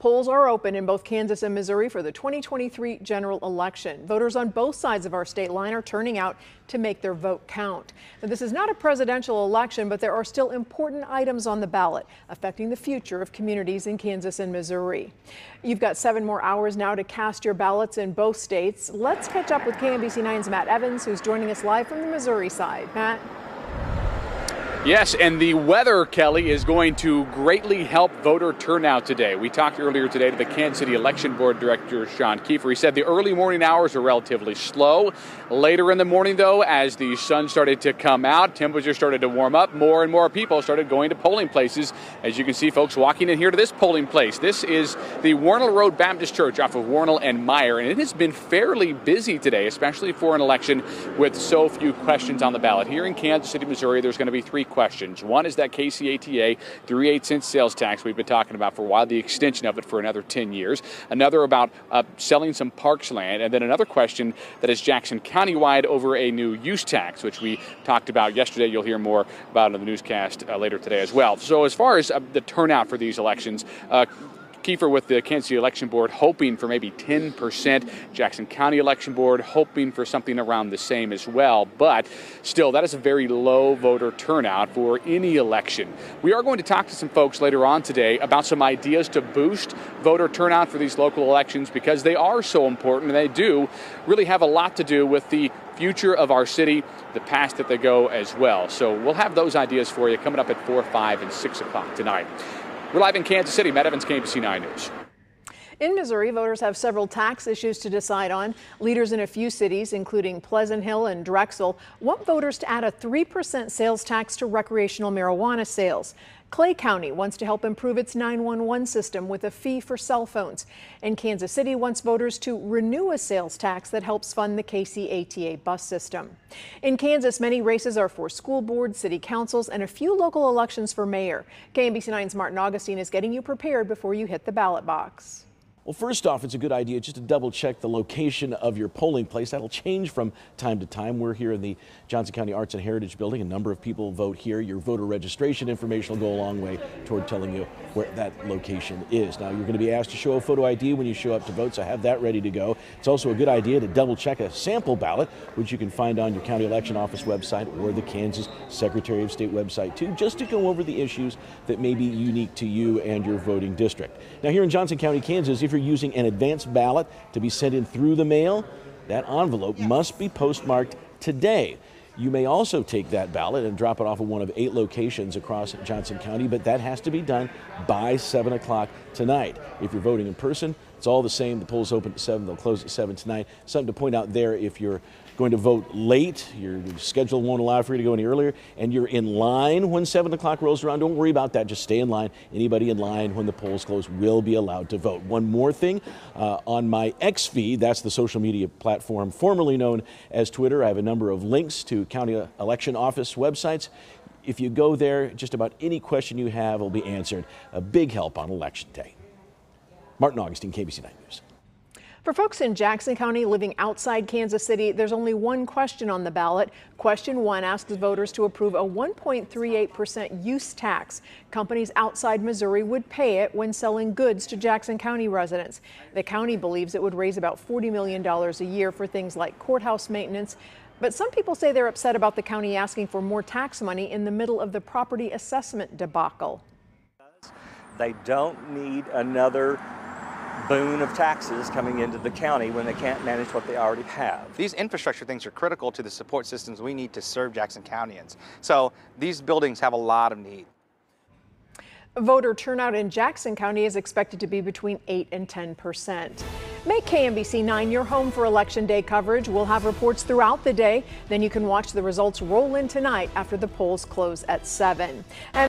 Polls are open in both Kansas and Missouri for the 2023 general election. Voters on both sides of our state line are turning out to make their vote count. Now, this is not a presidential election, but there are still important items on the ballot affecting the future of communities in Kansas and Missouri. You've got seven more hours now to cast your ballots in both states. Let's catch up with KMBC 9's Matt Evans, who's joining us live from the Missouri side. Matt. Yes, and the weather, Kelly, is going to greatly help voter turnout today. We talked earlier today to the Kansas City Election Board Director, Sean Kiefer. He said the early morning hours are relatively slow. Later in the morning, though, as the sun started to come out, temperatures started to warm up, more and more people started going to polling places. As you can see, folks walking in here to this polling place. This is the Wornall Road Baptist Church off of Wornall and Meyer, and it has been fairly busy today, especially for an election with so few questions on the ballot. Here in Kansas City, Missouri, there's going to be three questions. One is that KCATA 3 8 cent sales tax we've been talking about for a while, the extension of it for another 10 years. Another about uh, selling some parks land. And then another question that is Jackson Countywide over a new use tax, which we talked about yesterday. You'll hear more about in the newscast uh, later today as well. So, as far as uh, the turnout for these elections, uh, Kiefer with the Kansas City Election Board hoping for maybe 10%. Jackson County Election Board hoping for something around the same as well. But still, that is a very low voter turnout for any election. We are going to talk to some folks later on today about some ideas to boost voter turnout for these local elections because they are so important and they do really have a lot to do with the future of our city, the past that they go as well. So we'll have those ideas for you coming up at 4, 5, and 6 o'clock tonight. We're live in Kansas City. Matt Evans, KMBC 9 News. In Missouri, voters have several tax issues to decide on. Leaders in a few cities, including Pleasant Hill and Drexel, want voters to add a 3% sales tax to recreational marijuana sales. Clay County wants to help improve its 911 system with a fee for cell phones. And Kansas City wants voters to renew a sales tax that helps fund the KCATA bus system. In Kansas, many races are for school boards, city councils, and a few local elections for mayor. KMBC 9's Martin Augustine is getting you prepared before you hit the ballot box. Well, first off, it's a good idea just to double check the location of your polling place. That'll change from time to time. We're here in the Johnson County Arts and Heritage Building. A number of people vote here. Your voter registration information will go a long way toward telling you where that location is. Now, you're going to be asked to show a photo ID when you show up to vote, so have that ready to go. It's also a good idea to double check a sample ballot, which you can find on your county election office website or the Kansas Secretary of State website, too, just to go over the issues that may be unique to you and your voting district. Now, here in Johnson County, Kansas, if you're using an advance ballot to be sent in through the mail, that envelope must be postmarked today. You may also take that ballot and drop it off at one of eight locations across Johnson County, but that has to be done by 7 o'clock tonight. If you're voting in person, it's all the same. The polls open at 7, they'll close at 7 tonight. Something to point out there if you're going to vote late, your schedule won't allow for you to go any earlier, and you're in line when 7 o'clock rolls around, don't worry about that. Just stay in line. Anybody in line when the polls close will be allowed to vote. One more thing uh, on my X feed, that's the social media platform formerly known as Twitter, I have a number of links to county election office websites. If you go there, just about any question you have will be answered. A big help on election day. Martin Augustine, KMBC 9 News. For folks in Jackson County living outside Kansas City, there's only one question on the ballot. Question one asks voters to approve a 1.38% use tax. Companies outside Missouri would pay it when selling goods to Jackson County residents. The county believes it would raise about $40 million a year for things like courthouse maintenance. But some people say they're upset about the county asking for more tax money in the middle of the property assessment debacle. They don't need another boon of taxes coming into the county when they can't manage what they already have. These infrastructure things are critical to the support systems we need to serve Jackson Countyans. So these buildings have a lot of need. Voter turnout in Jackson County is expected to be between 8 and 10 percent. Make KMBC 9 your home for Election Day coverage. We'll have reports throughout the day. Then you can watch the results roll in tonight after the polls close at 7. And